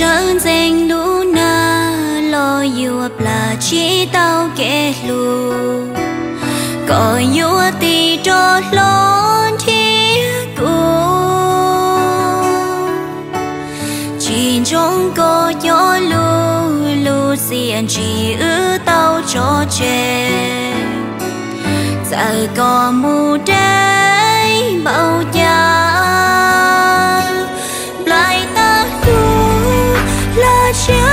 trơn danh đủ na, lo yêu là chỉ tao kể lù. Có yêu thì cho lo thì cô chỉ trong cô gió lù lù xiên chỉ ư tao cho chê. Giờ có mù đen but you